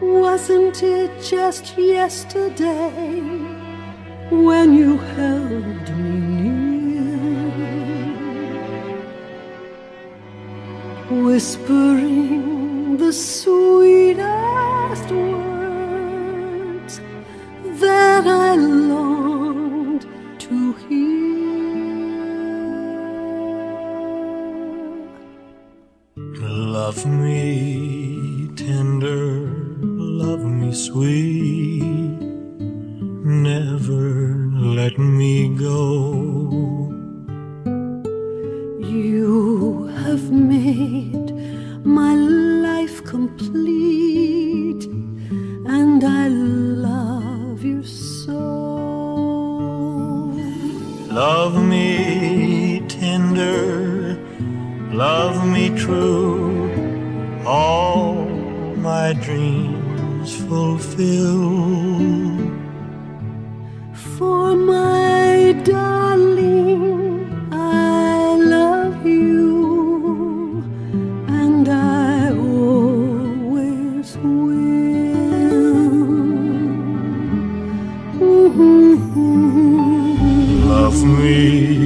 Wasn't it just yesterday when you held me near, whispering the sweetest words that I longed to hear? Love me tender, love me sweet, never let me go. You have made my life complete, and I love you so. Love me tender, love me true, all my dreams fulfill. For my darling, I love you, and I always will. Love me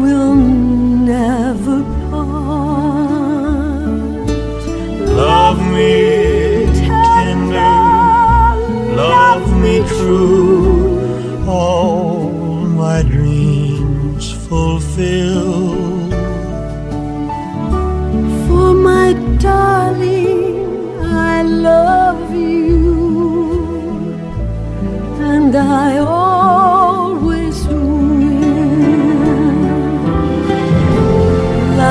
will never part. Love me tender, love me true, all my dreams fulfill. For my darling, I love you, and I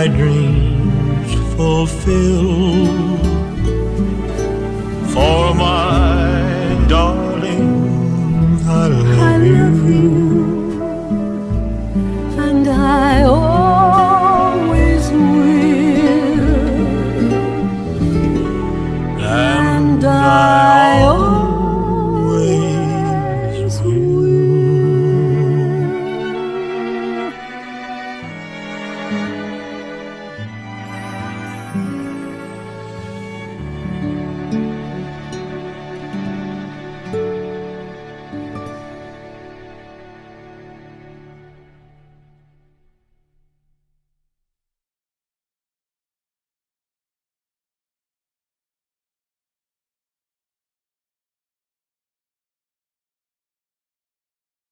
my dreams fulfilled for my darling.